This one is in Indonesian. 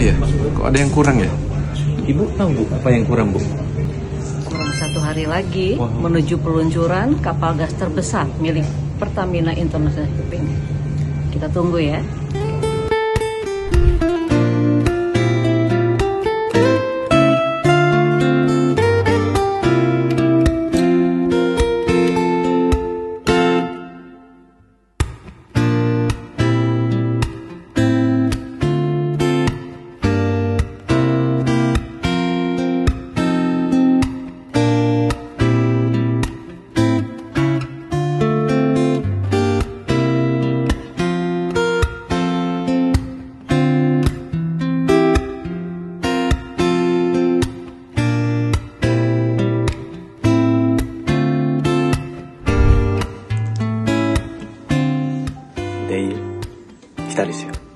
ya? Kok ada yang kurang ya? Ibu tahu Bu apa yang kurang Bu? Kurang satu hari lagi Wow. menuju peluncuran kapal gas terbesar milik Pertamina International Shipping. Kita tunggu ya. でいたりしよう。